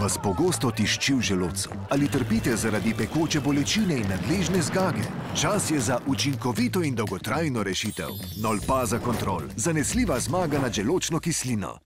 Vas pogosto tišči v želodcu ali trpite zaradi pekoče bolečine in nadležne zgage? Čas je za učinkovito in dolgotrajno rešitev. Nolpaza Control. Zanesljiva zmaga nad želočno kislino.